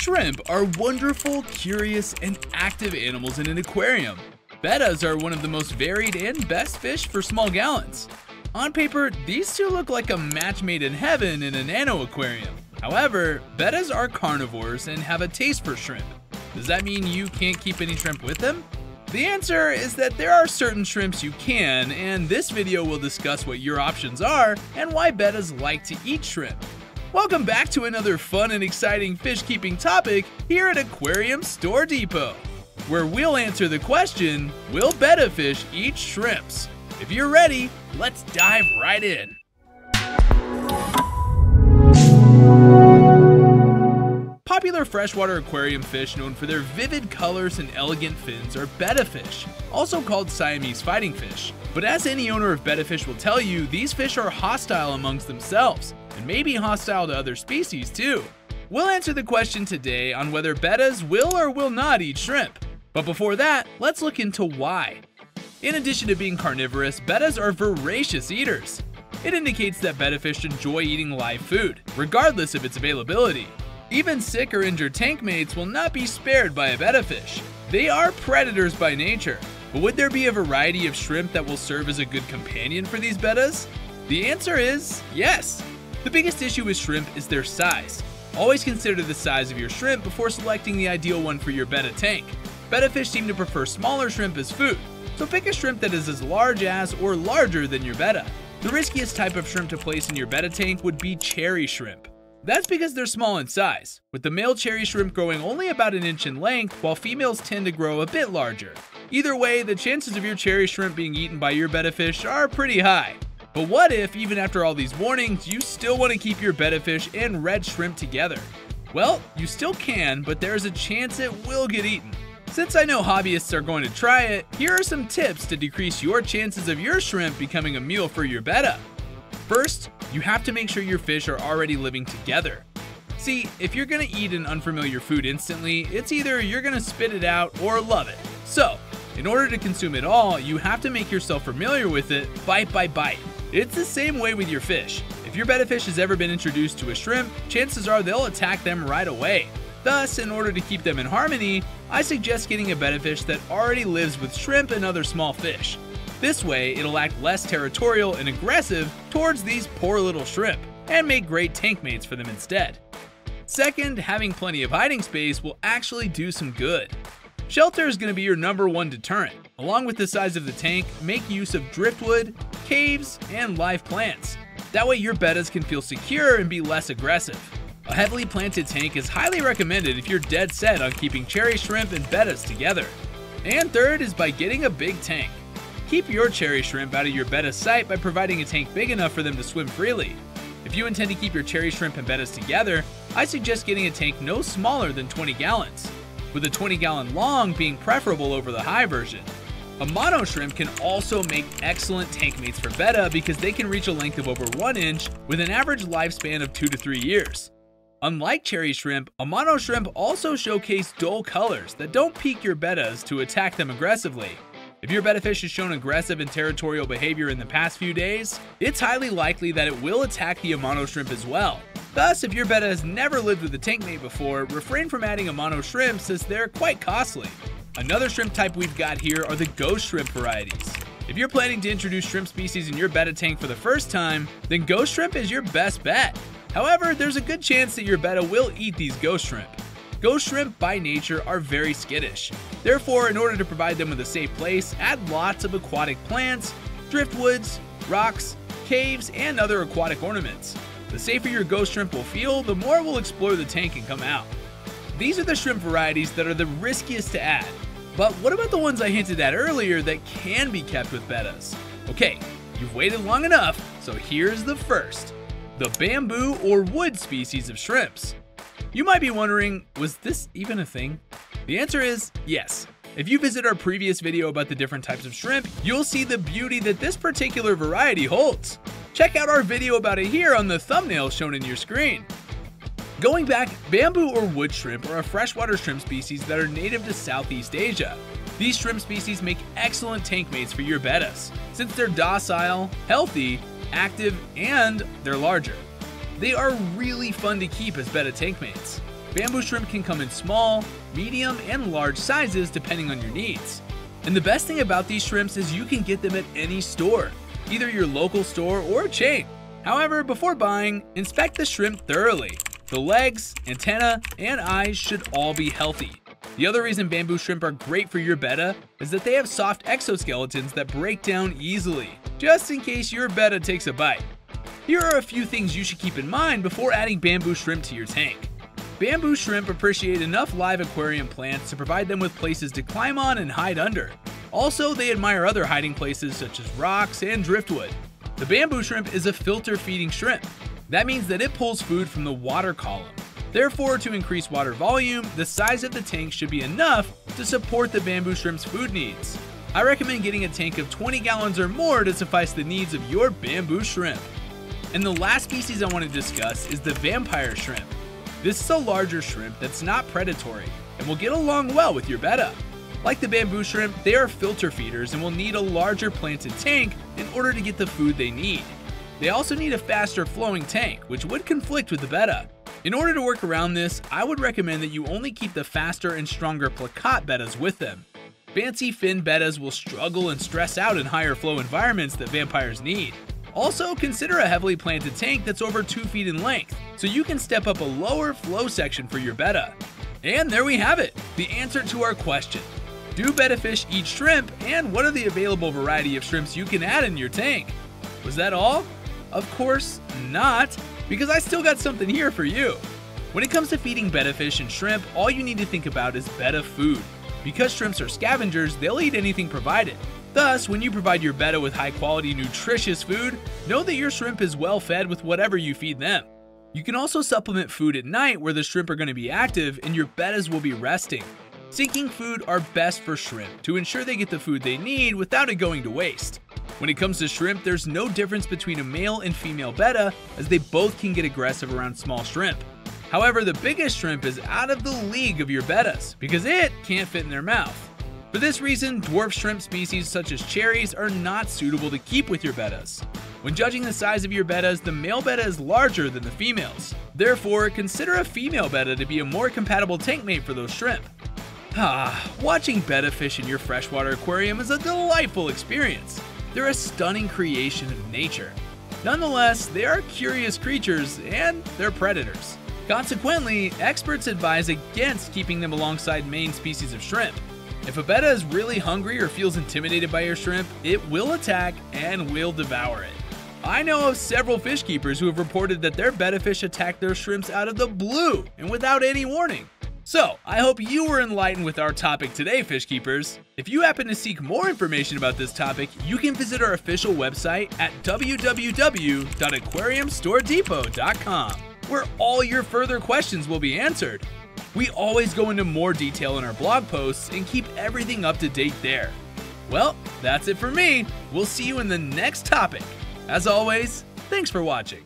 Shrimp are wonderful, curious, and active animals in an aquarium. Bettas are one of the most varied and best fish for small gallons. On paper, these two look like a match made in heaven in a nano aquarium. However, bettas are carnivores and have a taste for shrimp. Does that mean you can't keep any shrimp with them? The answer is that there are certain shrimps you can, and this video will discuss what your options are and why bettas like to eat shrimp. Welcome back to another fun and exciting fish keeping topic here at Aquarium Store Depot, where we'll answer the question Will betta fish eat shrimps? If you're ready, let's dive right in. Popular freshwater aquarium fish known for their vivid colors and elegant fins are betta fish, also called Siamese fighting fish. But as any owner of betta fish will tell you, these fish are hostile amongst themselves, and may be hostile to other species too. We'll answer the question today on whether bettas will or will not eat shrimp. But before that, let's look into why. In addition to being carnivorous, bettas are voracious eaters. It indicates that betta fish enjoy eating live food, regardless of its availability. Even sick or injured tank mates will not be spared by a betta fish. They are predators by nature, but would there be a variety of shrimp that will serve as a good companion for these bettas? The answer is yes. The biggest issue with shrimp is their size. Always consider the size of your shrimp before selecting the ideal one for your betta tank. Betta fish seem to prefer smaller shrimp as food, so pick a shrimp that is as large as or larger than your betta. The riskiest type of shrimp to place in your betta tank would be cherry shrimp. That's because they're small in size, with the male cherry shrimp growing only about an inch in length while females tend to grow a bit larger. Either way, the chances of your cherry shrimp being eaten by your betta fish are pretty high. But what if, even after all these warnings, you still want to keep your betta fish and red shrimp together? Well, you still can, but there's a chance it will get eaten. Since I know hobbyists are going to try it, here are some tips to decrease your chances of your shrimp becoming a meal for your betta. First, you have to make sure your fish are already living together. See, if you're gonna eat an unfamiliar food instantly, it's either you're gonna spit it out or love it. So, in order to consume it all, you have to make yourself familiar with it bite by bite. It's the same way with your fish. If your betta fish has ever been introduced to a shrimp, chances are they'll attack them right away. Thus, in order to keep them in harmony, I suggest getting a betta fish that already lives with shrimp and other small fish. This way, it'll act less territorial and aggressive towards these poor little shrimp, and make great tank mates for them instead. Second, having plenty of hiding space will actually do some good. Shelter is going to be your number one deterrent. Along with the size of the tank, make use of driftwood, caves, and live plants. That way your bettas can feel secure and be less aggressive. A heavily planted tank is highly recommended if you're dead set on keeping cherry shrimp and bettas together. And third is by getting a big tank. Keep your cherry shrimp out of your betta sight by providing a tank big enough for them to swim freely. If you intend to keep your cherry shrimp and bettas together, I suggest getting a tank no smaller than 20 gallons, with a 20 gallon long being preferable over the high version. Amano shrimp can also make excellent tank mates for betta because they can reach a length of over 1 inch with an average lifespan of 2 to 3 years. Unlike cherry shrimp, Amano shrimp also showcase dull colors that don't pique your bettas to attack them aggressively. If your betta fish has shown aggressive and territorial behavior in the past few days, it's highly likely that it will attack the Amano shrimp as well. Thus, if your betta has never lived with a tank mate before, refrain from adding Amano shrimp since they're quite costly. Another shrimp type we've got here are the ghost shrimp varieties. If you're planning to introduce shrimp species in your betta tank for the first time, then ghost shrimp is your best bet. However, there's a good chance that your betta will eat these ghost shrimp. Ghost shrimp by nature are very skittish. Therefore, in order to provide them with a safe place, add lots of aquatic plants, driftwoods, rocks, caves, and other aquatic ornaments. The safer your ghost shrimp will feel, the more will explore the tank and come out. These are the shrimp varieties that are the riskiest to add. But what about the ones I hinted at earlier that can be kept with bettas? Okay, you've waited long enough, so here's the first. The bamboo or wood species of shrimps. You might be wondering, was this even a thing? The answer is yes. If you visit our previous video about the different types of shrimp, you'll see the beauty that this particular variety holds. Check out our video about it here on the thumbnail shown in your screen. Going back, bamboo or wood shrimp are a freshwater shrimp species that are native to Southeast Asia. These shrimp species make excellent tank mates for your bettas, since they're docile, healthy, active, and they're larger. They are really fun to keep as betta tank mates. Bamboo shrimp can come in small, medium, and large sizes depending on your needs. And the best thing about these shrimps is you can get them at any store, either your local store or chain. However, before buying, inspect the shrimp thoroughly. The legs, antenna, and eyes should all be healthy. The other reason bamboo shrimp are great for your betta is that they have soft exoskeletons that break down easily, just in case your betta takes a bite. Here are a few things you should keep in mind before adding bamboo shrimp to your tank. Bamboo shrimp appreciate enough live aquarium plants to provide them with places to climb on and hide under. Also, they admire other hiding places such as rocks and driftwood. The bamboo shrimp is a filter feeding shrimp. That means that it pulls food from the water column. Therefore, to increase water volume, the size of the tank should be enough to support the bamboo shrimp's food needs. I recommend getting a tank of 20 gallons or more to suffice the needs of your bamboo shrimp. And the last species I want to discuss is the vampire shrimp. This is a larger shrimp that's not predatory and will get along well with your betta. Like the bamboo shrimp, they are filter feeders and will need a larger planted tank in order to get the food they need. They also need a faster flowing tank, which would conflict with the betta. In order to work around this, I would recommend that you only keep the faster and stronger plakat bettas with them. Fancy fin bettas will struggle and stress out in higher flow environments that vampires need. Also, consider a heavily planted tank that's over 2 feet in length, so you can step up a lower flow section for your betta. And there we have it, the answer to our question. Do betta fish eat shrimp, and what are the available variety of shrimps you can add in your tank? Was that all? Of course not, because I still got something here for you. When it comes to feeding betta fish and shrimp, all you need to think about is betta food. Because shrimps are scavengers, they'll eat anything provided. Thus, when you provide your betta with high quality, nutritious food, know that your shrimp is well fed with whatever you feed them. You can also supplement food at night where the shrimp are going to be active and your bettas will be resting. Sinking food are best for shrimp to ensure they get the food they need without it going to waste. When it comes to shrimp, there's no difference between a male and female betta as they both can get aggressive around small shrimp. However, the biggest shrimp is out of the league of your bettas because it can't fit in their mouth. For this reason, dwarf shrimp species such as cherries are not suitable to keep with your bettas. When judging the size of your bettas, the male betta is larger than the females. Therefore, consider a female betta to be a more compatible tank mate for those shrimp. Ah, watching betta fish in your freshwater aquarium is a delightful experience. They're a stunning creation of nature. Nonetheless, they are curious creatures and they're predators. Consequently, experts advise against keeping them alongside main species of shrimp. If a betta is really hungry or feels intimidated by your shrimp, it will attack and will devour it. I know of several fish keepers who have reported that their betta fish attacked their shrimps out of the blue and without any warning. So, I hope you were enlightened with our topic today, fish keepers. If you happen to seek more information about this topic, you can visit our official website at www.aquariumstoredepot.com, where all your further questions will be answered. We always go into more detail in our blog posts and keep everything up to date there. Well, that's it for me. We'll see you in the next topic. As always, thanks for watching.